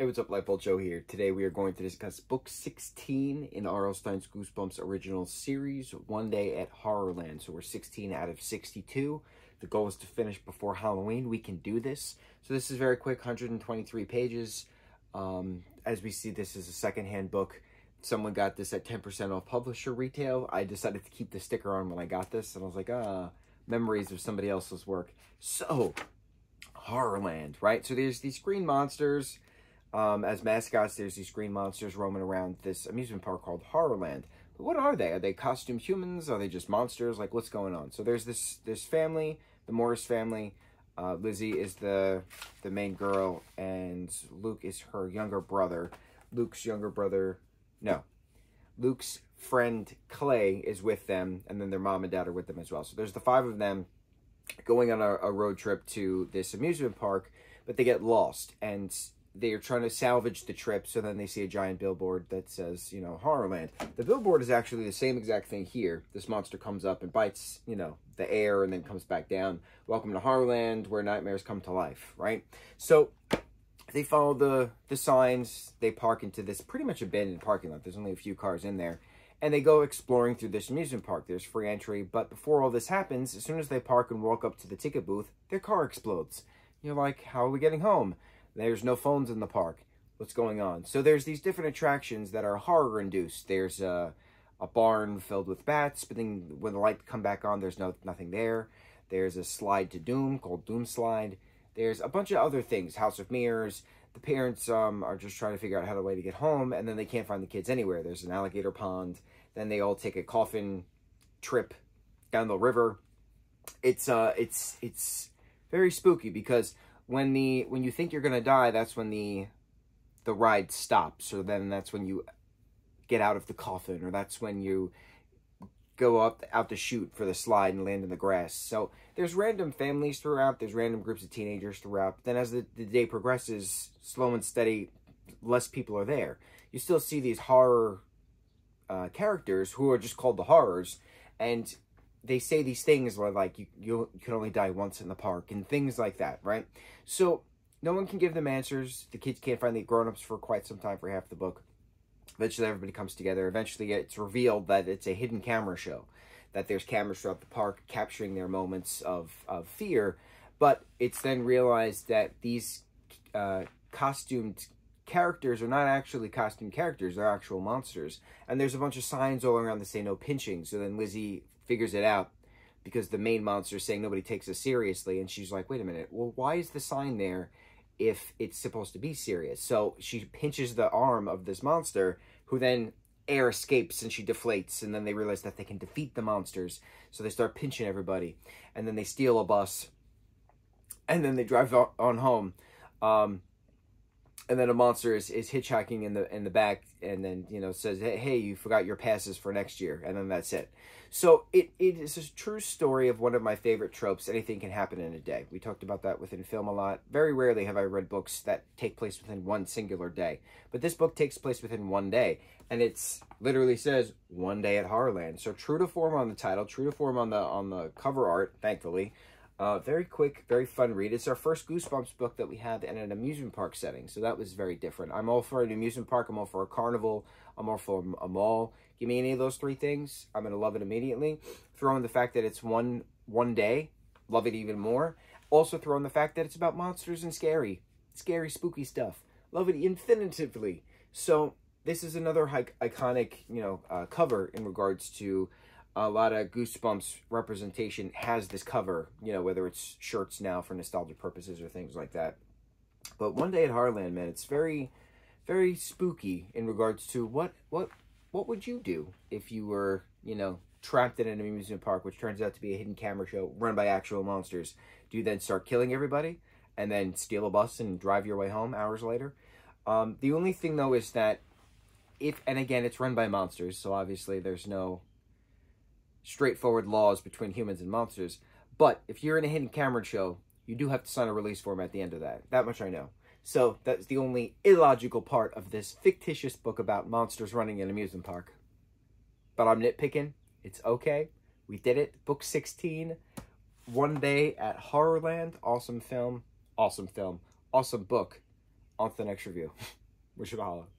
Hey, what's up, Lightbolt Joe here. Today we are going to discuss book 16 in R.L. Stine's Goosebumps original series, One Day at Horrorland. So we're 16 out of 62. The goal is to finish before Halloween. We can do this. So this is very quick, 123 pages. Um, as we see, this is a secondhand book. Someone got this at 10% off publisher retail. I decided to keep the sticker on when I got this, and I was like, ah, memories of somebody else's work. So, Horrorland, right? So there's these green monsters um, as mascots, there's these green monsters roaming around this amusement park called Horrorland. But what are they? Are they costumed humans? Are they just monsters? Like, what's going on? So there's this this family, the Morris family. Uh, Lizzie is the the main girl, and Luke is her younger brother. Luke's younger brother, no, Luke's friend Clay is with them, and then their mom and dad are with them as well. So there's the five of them going on a, a road trip to this amusement park, but they get lost, and they're trying to salvage the trip, so then they see a giant billboard that says, you know, Horrorland. The billboard is actually the same exact thing here. This monster comes up and bites, you know, the air and then comes back down. Welcome to Horrorland, where nightmares come to life, right? So they follow the, the signs. They park into this pretty much abandoned parking lot. There's only a few cars in there. And they go exploring through this amusement park. There's free entry. But before all this happens, as soon as they park and walk up to the ticket booth, their car explodes. You're like, how are we getting home? There's no phones in the park. What's going on? So there's these different attractions that are horror induced. There's a, a barn filled with bats, but then when the light come back on, there's no nothing there. There's a slide to Doom called Doom Slide. There's a bunch of other things. House of Mirrors. The parents um, are just trying to figure out how the way to get home, and then they can't find the kids anywhere. There's an alligator pond. Then they all take a coffin trip down the river. It's uh, it's it's very spooky because when the when you think you're gonna die, that's when the the ride stops. So then that's when you get out of the coffin, or that's when you go up out the chute for the slide and land in the grass. So there's random families throughout. There's random groups of teenagers throughout. Then as the, the day progresses, slow and steady, less people are there. You still see these horror uh, characters who are just called the horrors, and they say these things where like you, you can only die once in the park and things like that, right? So no one can give them answers. The kids can't find the grown-ups for quite some time for half the book. Eventually everybody comes together. Eventually it's revealed that it's a hidden camera show. That there's cameras throughout the park capturing their moments of, of fear. But it's then realized that these uh, costumed characters are not actually costume characters. They're actual monsters. And there's a bunch of signs all around that say no pinching. So then Lizzie figures it out because the main monster is saying nobody takes us seriously. And she's like, wait a minute, well, why is the sign there if it's supposed to be serious? So she pinches the arm of this monster, who then air escapes and she deflates. And then they realize that they can defeat the monsters. So they start pinching everybody. And then they steal a bus. And then they drive on home. Um, and then a monster is, is hitchhiking in the in the back and then you know says hey, hey you forgot your passes for next year and then that's it. So it, it is a true story of one of my favorite tropes. Anything can happen in a day. We talked about that within film a lot. Very rarely have i read books that take place within one singular day. But this book takes place within one day and it's literally says one day at Horrorland. so true to form on the title true to form on the on the cover art thankfully uh, very quick, very fun read. It's our first Goosebumps book that we have in an amusement park setting, so that was very different. I'm all for an amusement park. I'm all for a carnival. I'm all for a mall. Give me any of those three things, I'm going to love it immediately. Throw in the fact that it's one one day, love it even more. Also throw in the fact that it's about monsters and scary, scary, spooky stuff. Love it infinitively. So this is another iconic, you know, uh, cover in regards to a lot of Goosebumps representation has this cover, you know, whether it's shirts now for nostalgia purposes or things like that. But one day at Horrorland, man, it's very, very spooky in regards to what, what, what would you do if you were, you know, trapped in an amusement park, which turns out to be a hidden camera show run by actual monsters? Do you then start killing everybody and then steal a bus and drive your way home hours later? Um, the only thing though is that if, and again, it's run by monsters, so obviously there's no straightforward laws between humans and monsters. But if you're in a hidden camera show, you do have to sign a release form at the end of that. That much I know. So that's the only illogical part of this fictitious book about monsters running in an amusement park. But I'm nitpicking. It's okay. We did it. Book 16. One day at Horrorland. Awesome film. Awesome film. Awesome book. on to the next review. Wish you a holla.